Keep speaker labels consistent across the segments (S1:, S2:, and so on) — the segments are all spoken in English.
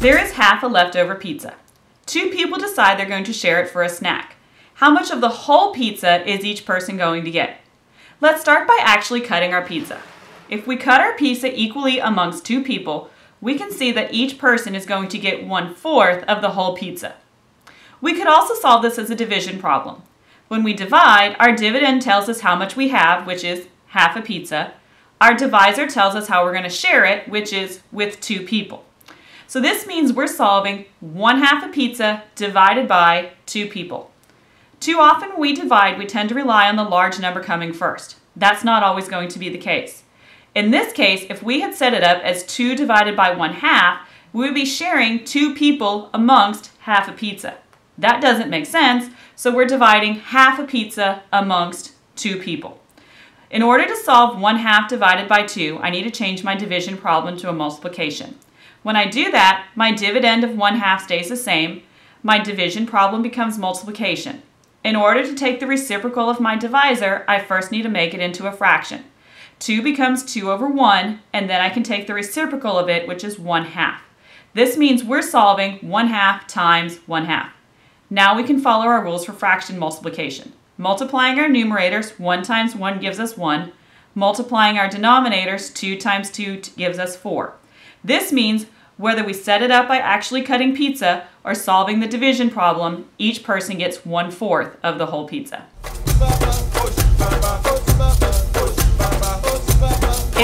S1: There is half a leftover pizza. Two people decide they're going to share it for a snack. How much of the whole pizza is each person going to get? Let's start by actually cutting our pizza. If we cut our pizza equally amongst two people, we can see that each person is going to get one-fourth of the whole pizza. We could also solve this as a division problem. When we divide, our dividend tells us how much we have, which is half a pizza. Our divisor tells us how we're going to share it, which is with two people. So this means we're solving one half a pizza divided by two people. Too often when we divide, we tend to rely on the large number coming first. That's not always going to be the case. In this case, if we had set it up as 2 divided by 1 half, we would be sharing two people amongst half a pizza. That doesn't make sense, so we're dividing half a pizza amongst two people. In order to solve 1 half divided by 2, I need to change my division problem to a multiplication. When I do that, my dividend of 1 half stays the same. My division problem becomes multiplication. In order to take the reciprocal of my divisor, I first need to make it into a fraction. 2 becomes 2 over 1, and then I can take the reciprocal of it, which is 1 half. This means we're solving 1 half times 1 half. Now we can follow our rules for fraction multiplication. Multiplying our numerators, 1 times 1 gives us 1. Multiplying our denominators, 2 times 2 gives us 4. This means whether we set it up by actually cutting pizza or solving the division problem, each person gets one-fourth of the whole pizza.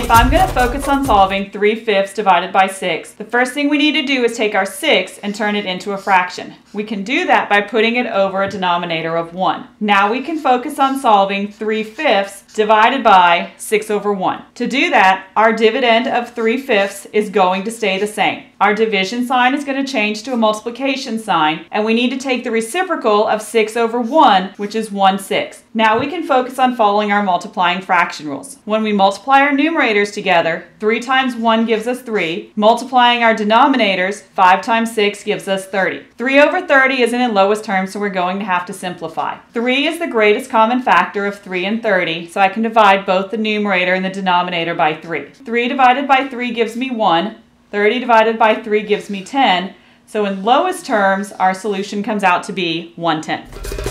S1: If I'm going to focus on solving 3 fifths divided by 6, the first thing we need to do is take our 6 and turn it into a fraction. We can do that by putting it over a denominator of 1. Now we can focus on solving 3 fifths divided by 6 over 1. To do that, our dividend of 3 fifths is going to stay the same. Our division sign is going to change to a multiplication sign, and we need to take the reciprocal of 6 over 1, which is 1 6. Now we can focus on following our multiplying fraction rules. When we multiply our together, 3 times 1 gives us 3. Multiplying our denominators, 5 times 6 gives us 30. 3 over 30 isn't in lowest terms, so we're going to have to simplify. 3 is the greatest common factor of 3 and 30, so I can divide both the numerator and the denominator by 3. 3 divided by 3 gives me 1. 30 divided by 3 gives me 10. So in lowest terms, our solution comes out to be 1 tenth.